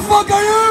the fuck are you?